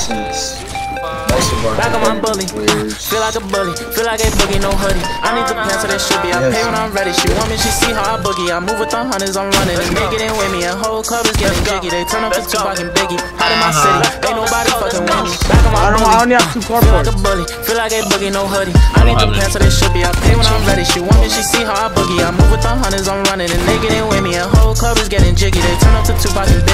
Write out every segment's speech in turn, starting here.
since most of our Back on my bully. Feel like a bully. Feel like a boogie, no hoodie. I need the pants so that should be. I pay when I'm ready. She want me, she see how I boogie. I move with the hunters, I'm running. And they get in with me. And whole club is getting jiggy. They turn up to Tupac and Biggie. Out in my city. Ain't nobody fucking with me. Back on my I don't, bully. I only have two Feel like a cardboards. bully, feel like a boogie, no hoodie. I need the pants so they should be. I pay when I'm ready. She want me, she see how I boogie. I move with the hunters, I'm running. And they get in with me. And whole club is getting jiggy. They turn up to Tupac and Biggie.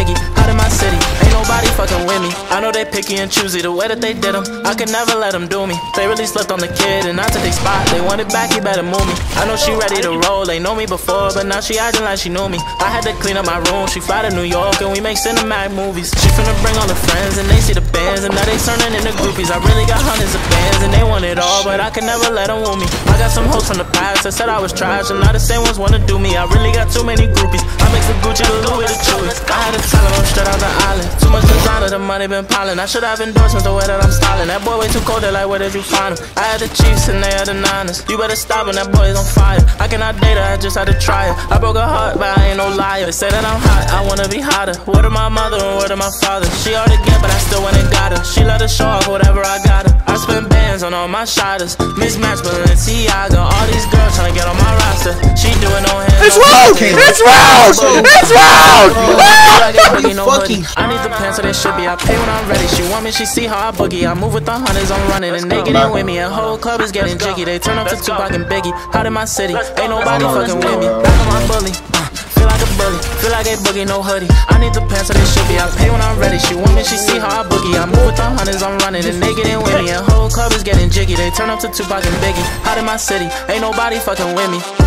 Picky and choosy the way that they did them. I could never let them do me. They really slept on the kid and I took their spot. They want it back, you better move me. I know she ready to roll. They know me before, but now she acting like she knew me. I had to clean up my room. She fly to New York and we make cinematic movies. She finna bring all the friends and they see the bands and now they turning into groupies. I really got hundreds of fans and they want it all, but I can never let them woo me. I got some hoes from the past that said I was trash and now the same ones wanna do me. I really got too many groupies. I mix the Gucci, the Louis, the Chewy. I had to tell them I'm straight out the island. Too much designer, the money been piling. I should have endorsements the way that I'm styling. That boy way too cold, they like, where did you find him? I had the Chiefs and they had the Niners. You better stop when that boy is on fire. I cannot date her, I just had to try her. I broke her heart, but I ain't no liar. They say that I'm hot, I wanna be hotter. Word of my mother and word of my father. She hard to get, but I still went and got her. She let her show off whatever I got her. I spend bands on all my shotters. Mismatch Balenciaga. All these girls tryna get on my roster. She doing no hands. It's no round! pockets. It's round! It's round! you I need the pants so they should be. I pay when I'm ready. She want me, she see how I boogie. I move with the hunters, I'm running. And they get in with me. And whole club is getting jiggy. They turn up to Tupac and Biggie. Out in my city, ain't nobody fucking with me. Back on my bully. A boogie, no hoodie. I need the pants so they should be. I pay when I'm ready. She want me, she see how I boogie. I move with the hunters, I'm running. And they get in with me. And whole club is getting jiggy. They turn up to Tupac and Biggie. Out in my city, ain't nobody fucking with me.